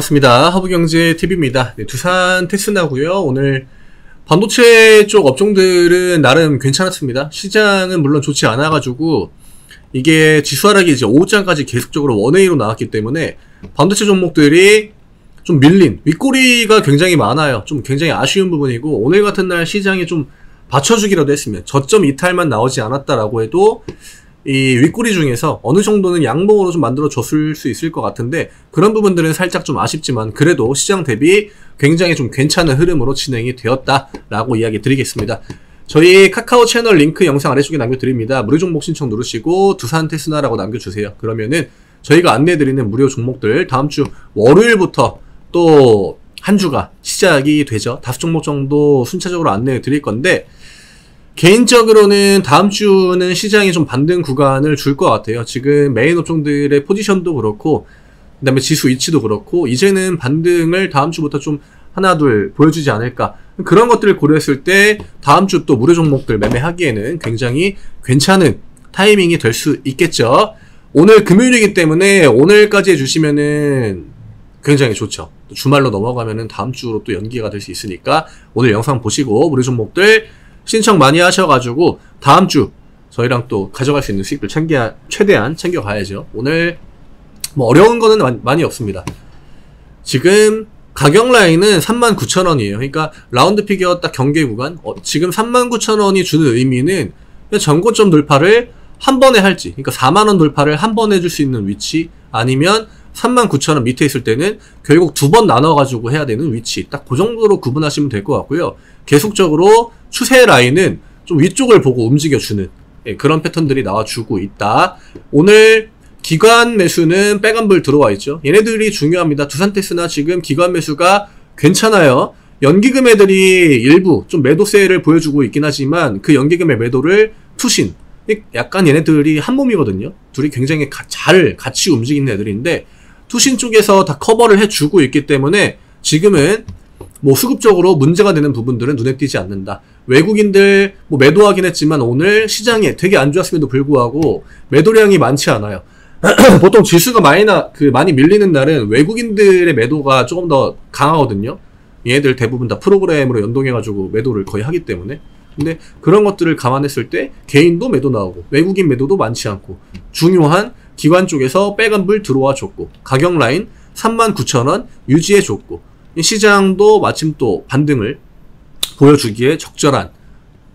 반갑습니다. 하부경제TV입니다. 네, 두산 테스나고요 오늘 반도체 쪽 업종들은 나름 괜찮았습니다. 시장은 물론 좋지 않아가지고 이게 지수 하락이 이제 5장까지 계속적으로 원웨이로 나왔기 때문에 반도체 종목들이 좀 밀린 윗꼬리가 굉장히 많아요. 좀 굉장히 아쉬운 부분이고 오늘 같은 날 시장이 좀 받쳐주기라도 했으면 저점 이탈만 나오지 않았다라고 해도 이 윗꼬리 중에서 어느 정도는 양봉으로 좀 만들어 줬을 수 있을 것 같은데 그런 부분들은 살짝 좀 아쉽지만 그래도 시장 대비 굉장히 좀 괜찮은 흐름으로 진행이 되었다라고 이야기 드리겠습니다. 저희 카카오 채널 링크 영상 아래쪽에 남겨드립니다. 무료 종목 신청 누르시고 두산 테스나라고 남겨주세요. 그러면은 저희가 안내해드리는 무료 종목들 다음 주 월요일부터 또 한 주가 시작이 되죠. 다섯 종목 정도 순차적으로 안내해 드릴 건데 개인적으로는 다음 주는 시장이 좀 반등 구간을 줄 것 같아요. 지금 메인 업종들의 포지션도 그렇고, 그 다음에 지수 위치도 그렇고, 이제는 반등을 다음 주부터 좀 하나, 둘 보여주지 않을까. 그런 것들을 고려했을 때, 다음 주 또 무료 종목들 매매하기에는 굉장히 괜찮은 타이밍이 될 수 있겠죠. 오늘 금요일이기 때문에 오늘까지 해주시면은 굉장히 좋죠. 주말로 넘어가면은 다음 주로 또 연기가 될 수 있으니까 오늘 영상 보시고 무료 종목들 신청 많이 하셔가지고 다음 주 저희랑 또 가져갈 수 있는 수익들 챙겨 최대한 챙겨가야죠. 오늘 뭐 어려운 거는 많이 없습니다. 지금 가격 라인은 39,000원이에요. 그러니까 라운드 피겨 딱 경계 구간 어, 지금 39,000원이 주는 의미는 전고점 돌파를 한 번에 할지 그러니까 4만원 돌파를 한 번에 해줄 수 있는 위치 아니면 39,000원 밑에 있을 때는 결국 두 번 나눠 가지고 해야 되는 위치 딱 그 정도로 구분하시면 될 것 같고요. 계속적으로 추세 라인은 좀 위쪽을 보고 움직여주는 예, 그런 패턴들이 나와주고 있다. 오늘 기관 매수는 빨간불 들어와 있죠. 얘네들이 중요합니다. 두산테스나 지금 기관 매수가 괜찮아요. 연기금 애들이 일부 좀 매도세를 보여주고 있긴 하지만 그 연기금의 매도를 투신 약간 얘네들이 한 몸이거든요. 둘이 굉장히 가, 잘 같이 움직이는 애들인데 투신 쪽에서 다 커버를 해주고 있기 때문에 지금은 뭐 수급적으로 문제가 되는 부분들은 눈에 띄지 않는다. 외국인들 뭐 매도하긴 했지만 오늘 시장에 되게 안 좋았음에도 불구하고 매도량이 많지 않아요. 보통 지수가 많이 나, 그 많이 밀리는 날은 외국인들의 매도가 조금 더 강하거든요. 얘들 대부분 다 프로그램으로 연동해가지고 매도를 거의 하기 때문에. 근데 그런 것들을 감안했을 때 개인도 매도 나오고 외국인 매도도 많지 않고 중요한 기관 쪽에서 빨간불 들어와 줬고 가격 라인 39,000원 유지해 줬고 시장도 마침 또 반등을 보여주기에 적절한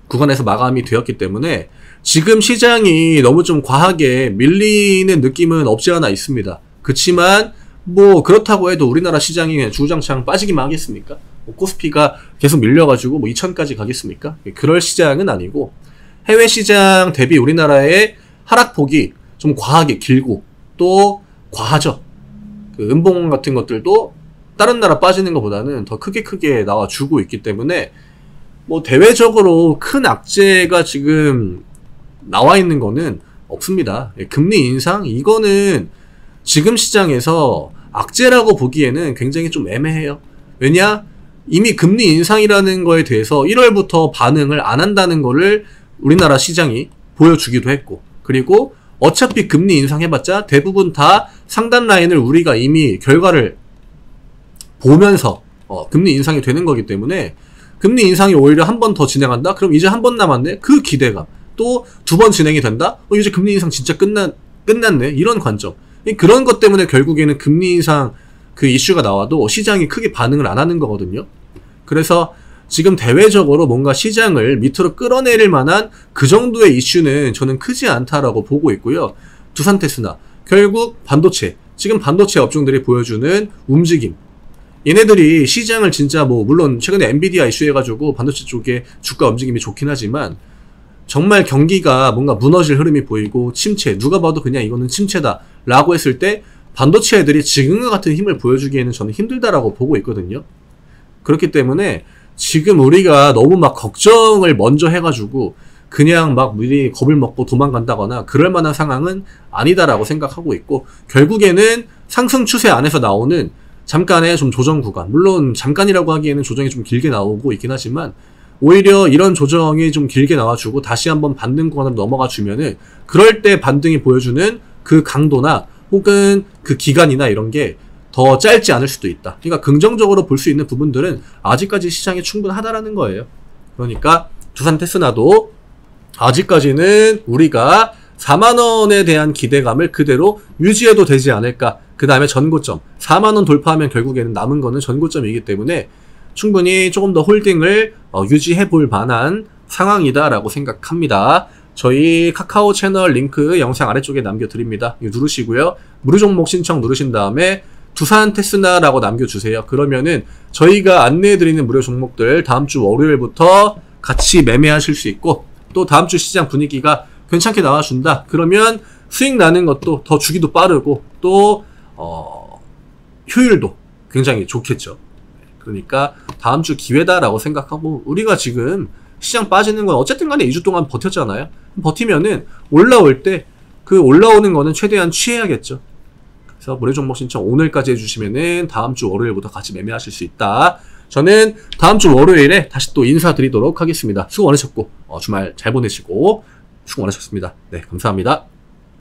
구간에서 마감이 되었기 때문에 지금 시장이 너무 좀 과하게 밀리는 느낌은 없지 않아 있습니다. 그렇지만 뭐 그렇다고 해도 우리나라 시장이 주장창 빠지기만 하겠습니까? 뭐 코스피가 계속 밀려가지고 뭐 2천까지 가겠습니까? 그럴 시장은 아니고 해외 시장 대비 우리나라의 하락폭이 좀 과하게 길고 또 과하죠. 그 음봉 같은 것들도 다른 나라 빠지는 것보다는 더 크게 크게 나와 주고 있기 때문에 뭐 대외적으로 큰 악재가 지금 나와 있는 거는 없습니다. 예, 금리 인상 이거는 지금 시장에서 악재라고 보기에는 굉장히 좀 애매해요. 왜냐? 이미 금리 인상이라는 거에 대해서 1월부터 반응을 안 한다는 거를 우리나라 시장이 보여주기도 했고 그리고 어차피 금리 인상해봤자 대부분 다 상단 라인을 우리가 이미 결과를 보면서 어, 금리 인상이 되는 거기 때문에 금리 인상이 오히려 한 번 더 진행한다? 그럼 이제 한 번 남았네? 그 기대감. 또 두 번 진행이 된다? 어, 이제 금리 인상 진짜 끝나, 끝났네? 이런 관점. 그런 것 때문에 결국에는 금리 인상 그 이슈가 나와도 시장이 크게 반응을 안 하는 거거든요. 그래서 지금 대외적으로 뭔가 시장을 밑으로 끌어내릴 만한 그 정도의 이슈는 저는 크지 않다라고 보고 있고요. 두산테스나 결국 반도체 지금 반도체 업종들이 보여주는 움직임 얘네들이 시장을 진짜 뭐 물론 최근에 엔비디아 이슈 해가지고 반도체 쪽에 주가 움직임이 좋긴 하지만 정말 경기가 뭔가 무너질 흐름이 보이고 침체 누가 봐도 그냥 이거는 침체다 라고 했을 때 반도체 애들이 지금과 같은 힘을 보여주기에는 저는 힘들다라고 보고 있거든요. 그렇기 때문에 지금 우리가 너무 막 걱정을 먼저 해가지고 그냥 막 미리 겁을 먹고 도망간다거나 그럴 만한 상황은 아니다라고 생각하고 있고 결국에는 상승 추세 안에서 나오는 잠깐의 좀 조정 구간. 물론 잠깐이라고 하기에는 조정이 좀 길게 나오고 있긴 하지만 오히려 이런 조정이 좀 길게 나와주고 다시 한번 반등 구간으로 넘어가 주면은 그럴 때 반등이 보여주는 그 강도나 혹은 그 기간이나 이런 게 더 짧지 않을 수도 있다. 그러니까 긍정적으로 볼 수 있는 부분들은 아직까지 시장이 충분하다라는 거예요. 그러니까 두산 테스나도 아직까지는 우리가 4만원에 대한 기대감을 그대로 유지해도 되지 않을까. 그 다음에 전고점. 4만원 돌파하면 결국에는 남은 거는 전고점이기 때문에 충분히 조금 더 홀딩을 어, 유지해 볼 만한 상황이다라고 생각합니다. 저희 카카오 채널 링크 영상 아래쪽에 남겨드립니다. 누르시고요. 무료 종목 신청 누르신 다음에 두산 테스나라고 남겨주세요. 그러면은 저희가 안내해드리는 무료 종목들 다음 주 월요일부터 같이 매매하실 수 있고 또 다음 주 시장 분위기가 괜찮게 나와준다. 그러면 수익 나는 것도 더 주기도 빠르고 또 어, 효율도 굉장히 좋겠죠. 그러니까 다음 주 기회다라고 생각하고 우리가 지금 시장 빠지는 건 어쨌든 간에 2주 동안 버텼잖아요. 버티면은 올라올 때 그 올라오는 거는 최대한 취해야겠죠. 그래서 무료 종목 신청 오늘까지 해주시면은 다음 주 월요일부터 같이 매매하실 수 있다. 저는 다음 주 월요일에 다시 또 인사드리도록 하겠습니다. 수고 많으셨고 어, 주말 잘 보내시고 수고 많으셨습니다. 네, 감사합니다.